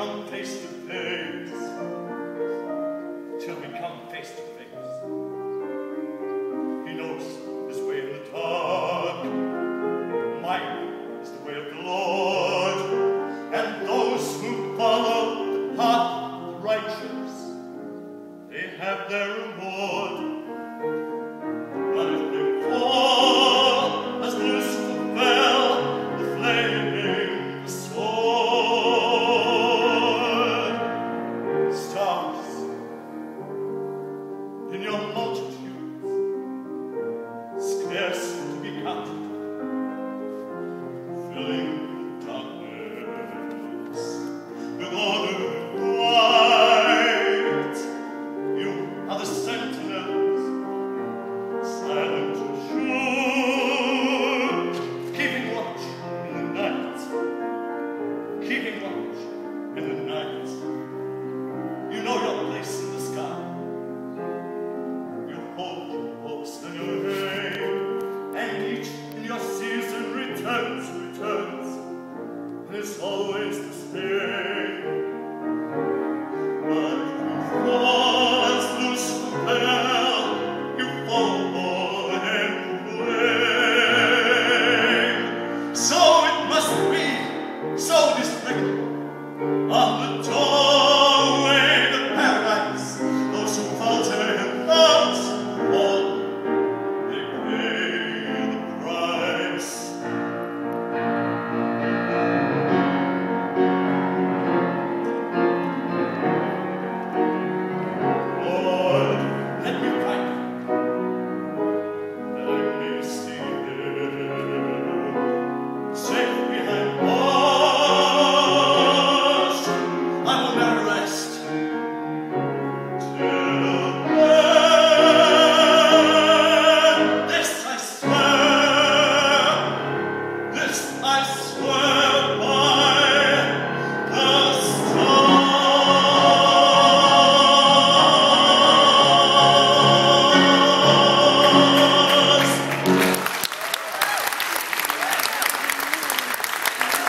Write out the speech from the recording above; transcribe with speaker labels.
Speaker 1: come face to face. Till we come face to face. to be counted, filling is always to stay. But if you want to swear, you won't go anyway. So it must the joy